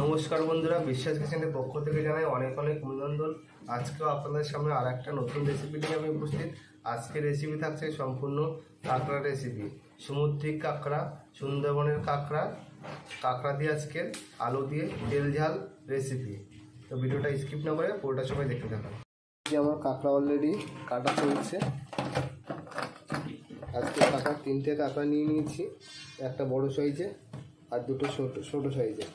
নমস্কার বন্ধুরা, বিশ্বাস কিচেনের পক্ষ থেকে জানাই অনেক অনেক অভিনন্দন। আজকেও আপনাদের সামনে আর একটা নতুন রেসিপি নিয়ে আমি উপস্থিত। আজকে রেসিপি থাকছে সম্পূর্ণ কাঁকড়া রেসিপি সমুদ্রিক কাঁকড়া, সুন্দরবনের কাঁকড়া কাঁকড়া দিয়ে আজকের আলু দিয়ে তেল ঝাল রেসিপি তো ভিডিওটা স্কিপ না করে পুরোটা সবাই দেখতে থাকুন যে আমার কাঁকড়া অলরেডি কাটা চলছে আজকে কাঁকড়া তিনটে কাঁকড়া নিয়ে নিয়েছি। একটা বড় সাইজে আর দুটো ছোটো ছোটো সাইজে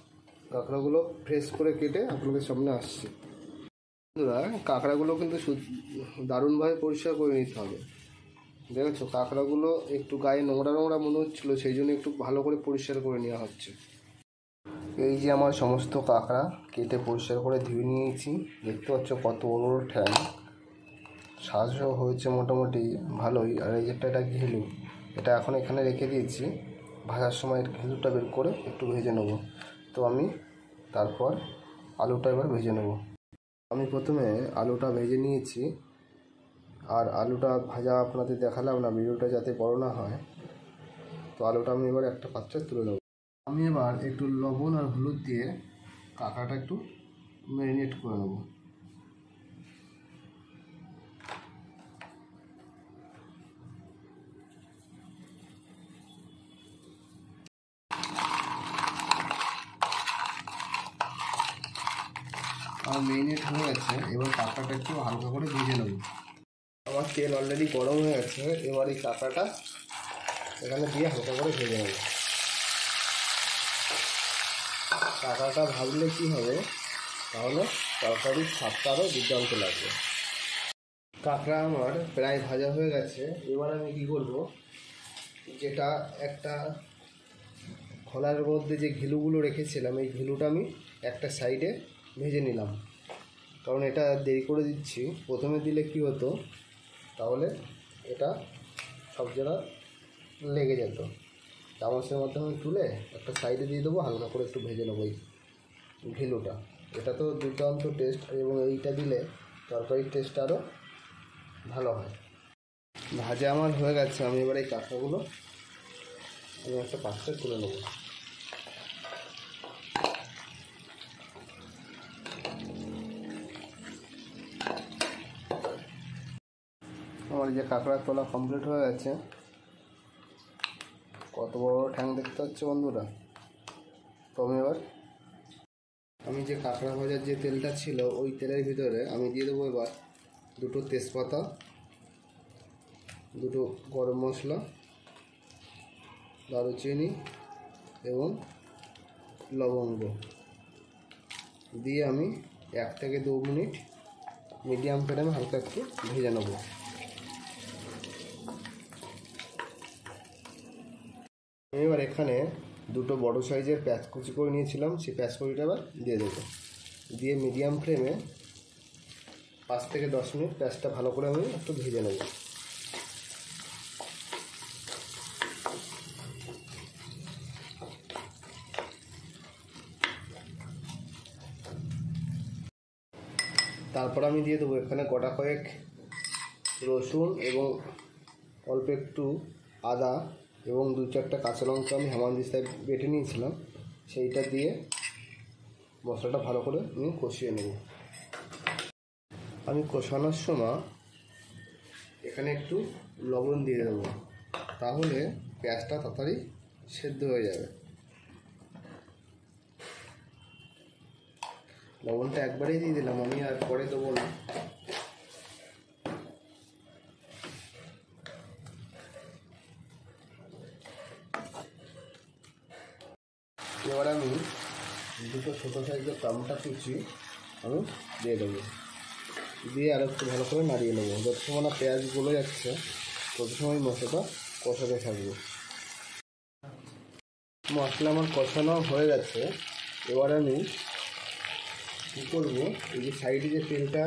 কাঁকড়াগুলো ফ্রেশ করে কেটে আপনাদের সামনে আসছি। বন্ধুরা, কাঁকড়াগুলো কিন্তু দারুণভাবে পরিষ্কার করে নিতে হবে। দেখেছ, কাঁকড়াগুলো একটু গায়ে নোংরা নোংরা মনে হচ্ছিল, সেই জন্য একটু ভালো করে পরিষ্কার করে নেওয়া হচ্ছে। এই যে আমার সমস্ত কাঁকড়া কেটে পরিষ্কার করে ধুয়ে নিয়েছি, দেখতে পাচ্ছ কত বড় বড় ঠ্যাং। সাজও হয়েছে মোটামুটি ভালোই। আর এই যেটা এটা ঘিলু। এটা এখন এখানে রেখে দিয়েছি। ভাজার সময় ঘেলুটা বের করে একটু ভেজে নেব। তো আমি তারপর আলুটা এবার ভেজে নেব। আমি প্রথমে আলুটা ভেজে নিয়েছি। আর আলুটা ভাজা আপনাদের দেখালাম না, ভিডিওটা যাতে বড় না হয়। তো আলুটা আমি এবার একটা পাত্রে তুলে নেব। আমি এবার একটু লবণ আর হলুদ দিয়ে কাঁকড়াটা একটু ম্যারিনেট করে নেব। আমার মেরিনেট হয়ে গেছে, এবার কাঁকড়াটা একটু হালকা করে ভেজে নেব। আমার তেল অলরেডি গরম হয়ে গেছে, এবার এই কাঁকড়াটা এখানে দিয়ে হালকা করে ভেজে নেব। কাঁকড়াটা ভাজলে কী হবে? তাহলে তরকারির স্বাদটা আরও দুর্দান্ত লাগবে। কাঁকড়া আমার প্রায় ভাজা হয়ে গেছে, এবার আমি কি করব? যেটা একটা খোলার মধ্যে যে ঘিলুগুলো রেখেছিলাম, এই ঘিলুটা আমি একটা সাইডে ভেজে নিলাম। কারণ এটা দেরি করে দিচ্ছি। প্রথমে দিলে কি হতো? তাহলে এটা সব জায়গা লেগে যেত। চামচের মাধ্যমে তুলে একটা সাইডে দিয়ে দেবো, হালকা করে একটু ভেজে নেব এই ঘিলুটা। এটা তো দুর্দান্ত টেস্ট এবং এইটা দিলে তরকারির টেস্ট আরও ভালো হয়। ভাজা আমার হয়ে গেছে। আমি এবার এই কাঁকড়াগুলো আমি একটা পাত্রে তুলে নেব। আমার যে কাঁকড়ার তোলা কমপ্লিট হয়ে গেছে। কত বড় ঠ্যাং দেখতে পাচ্ছ বন্ধুরা? তো আমি এবার আমি যে কাঁকড়া ভাজার যে তেলটা ছিল, ওই তেলের ভিতরে আমি দিয়ে দেবো এবার দুটো তেজপাতা, দুটো গরম মশলা, দারুচিনি এবং লবঙ্গ। দিয়ে আমি এক থেকে দু মিনিট মিডিয়াম ফ্লেমে হালকা একটু ভেজে নেব। এবার এখানে দুটো বড় সাইজের কুচি করে নিয়েছিলাম, সেই কুচিটা এবার দিয়ে দেবো। দিয়ে মিডিয়াম ফ্লেমে পাঁচ থেকে দশ মিনিট প্যাঁচটা ভালো করে আমি একটু ভেজে নেব। তারপর আমি দিয়ে দেবো এখানে গোটা কয়েক রসুন এবং অল্প একটু আদা এবং দু চারটা কাঁচা লঙ্কা আমি হেমানদিস্তায় বেটে নিয়েছিলাম। সেইটা দিয়ে মশলাটা ভালো করে আমি কষিয়ে নেব। আমি কষানোর সময় এখানে একটু লবণ দিয়ে দেবো, তাহলে পেঁয়াজটা তাড়াতাড়ি সেদ্ধ হয়ে যাবে। লবণটা একবারেই দিয়ে দিলাম, আমি আর পরে দেবো না এবার আমি দুটো ছোটো সাইজের টমেটো কুচি আমি দিয়ে দেবো। দিয়ে আর একটু ভালো করে নাড়িয়ে নেব। যত সময় না পেঁয়াজ গলে যাচ্ছে, তত সময় মশলাটা কষাতে থাকব। মশলা আমার কষানো হয়ে গেছে। এবার আমি কী করব? এই যে সাইডে যে তেলটা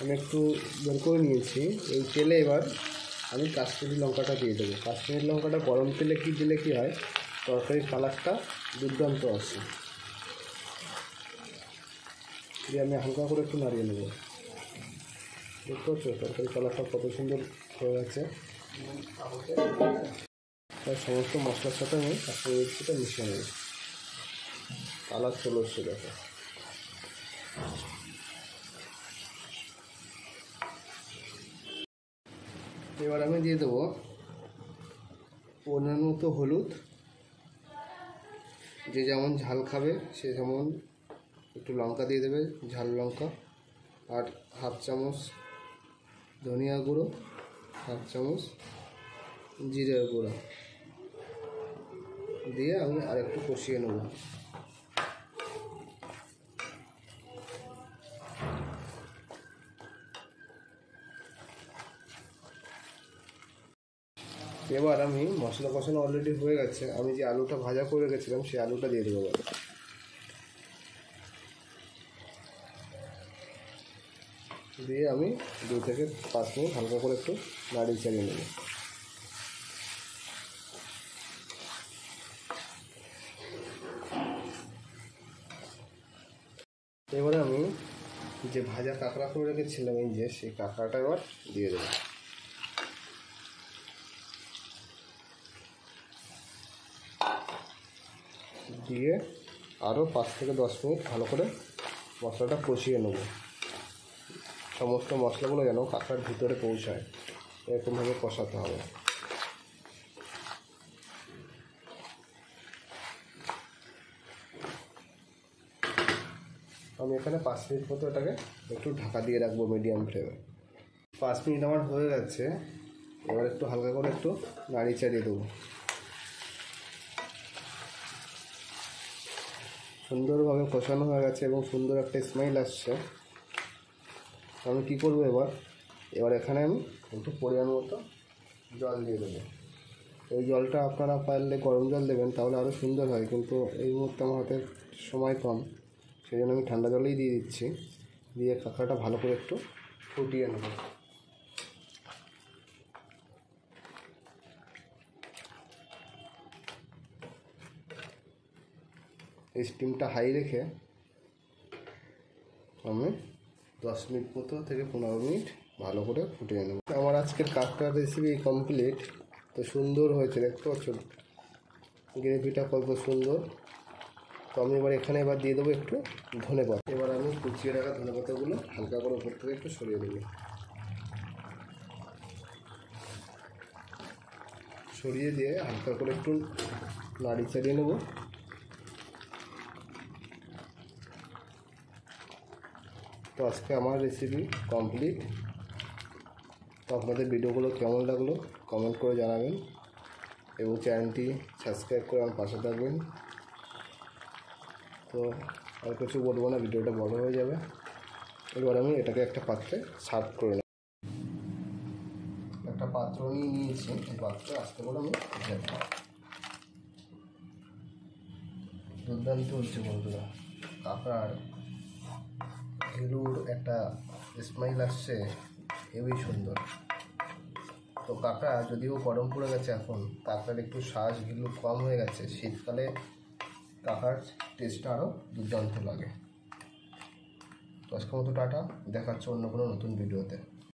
আমি একটু বের করে নিয়েছি, এই তেলে এবার আমি কাশ্মীরি লঙ্কাটা দিয়ে দেবো। কাশ্মীরি লঙ্কাটা গরম তেলে কি দিলে কি হয়? তরকারির কালারটা দুর্দান্ত আসে। দিয়ে আমি হালকা করে একটু নাড়িয়ে নেব। দেখতে পাচ্ছ তরকারি কালারটা কত সুন্দর হয়ে গেছে। তার সমস্ত মশলার সাথে আমি মিষ্টিটা মিশিয়ে নেব। কালার চলে এসছে, দেখো। এবার আমি দিয়ে দেবো অন্যান্য মতো হলুদ। যে যেমন ঝাল খাবে, সে যেমন একটু লঙ্কা দিয়ে দেবে, ঝাল লঙ্কা। আর হাফ চামচ ধনিয়া গুঁড়ো, হাফ চামচ জিরের গুঁড়ো। দিয়ে আমি আর একটু কষিয়ে নেব। এবার আমি মশলা কষানো অলরেডি হয়ে গেছে। আমি যে আলুটা ভাজা করে রেখেছিলাম, সেই আলুটা দিয়ে দেবো দিয়ে আমি দুই থেকে পাঁচ মিনিট হালকা করে একটু নাড়িয়ে চালিয়ে নেব। এবারে আমি যে ভাজা কাঁকড়া করে রেখেছিলাম এই যে, সেই কাঁকড়াটা এবার দিয়ে দেবো। দিয়ে আরও পাঁচ থেকে দশ মিনিট ভালো করে মশলাটা কষিয়ে নেব। সমস্ত মশলাগুলো যেন কাঁকড়ার ভিতরে পৌঁছায়। এরকমভাবে কষাতে হবে। আমি এখানে পাঁচ মিনিট মতো এটাকে একটু ঢাকা দিয়ে রাখব মিডিয়াম ফ্লেমে পাঁচ মিনিট আমার হয়ে গেছে। এবার একটু হালকা করে একটু নাড়ি চাড়িয়ে দেবো। সুন্দরভাবে কষানো হয়ে গেছে এবং সুন্দর একটা স্মেল আসছে। আমি কী করব এবার? এবার এখানে আমি একটু পরিমাণ মতো জল দিয়ে দেবো। এই জলটা আপনারা পারলে গরম জল দেবেন, তাহলে আরও সুন্দর হয়। কিন্তু এই মুহূর্তে আমার হাতে সময় কম সেই জন্য আমি ঠান্ডা জলেই দিয়ে দিচ্ছি। দিয়ে কাঁকড়াটা ভালো করে একটু ফুটিয়ে নেব। এই স্টিমটা হাই রেখে আমি দশ মিনিট মতো থেকে পনেরো মিনিট ভালো করে ফুটিয়ে নেব। আমার আজকের কাঁকড়ার রেসিপি কমপ্লিট তো সুন্দর হয়েছে, দেখতে পাচ্ছ গ্রেভিটা কত সুন্দর। তো আমি এবার এখানে এবার দিয়ে দেবো একটু ধনে পাতা। এবার আমি কুচিয়ে রাখা ধনে পাতাগুলো হালকা করে উপর থেকে একটু সরিয়ে দেবো সরিয়ে দিয়ে হালকা করে একটু নাড়ি চালিয়ে নেব। তো আজকে আমার রেসিপি কমপ্লিট তো আপনাদের ভিডিওগুলো কেমন লাগল কমেন্ট করে জানাবেন। এবং চ্যানেলটি সাবস্ক্রাইব করে আমার পাশে থাকবেন। তো আর কিছু বলব না, ভিডিওটা বড় হয়ে যাবে। এবার আমি এটাকে একটা পাত্রে সার্ভ করে নেব। একটা পাত্র নিয়ে নিয়েছি, এই পাত্রে আস্তে করে আমি। দুর্দান্ত হচ্ছে বন্ধুরা। কাঁকড়ার ঘিলুর একটা স্মাইল আসছে, হেবি সুন্দর। তো কাঁকড়া যদিও গরম পড়ে গেছে এখন কাঁকড়ার একটু শ্বাস ঘিলু কম হয়ে গেছে, শীতকালে কাঁকড়ার টেস্টটা আরও দুর্দান্ত লাগে। তো আজকের মতো টাটা, দেখাচ্ছে অন্য কোনো নতুন ভিডিওতে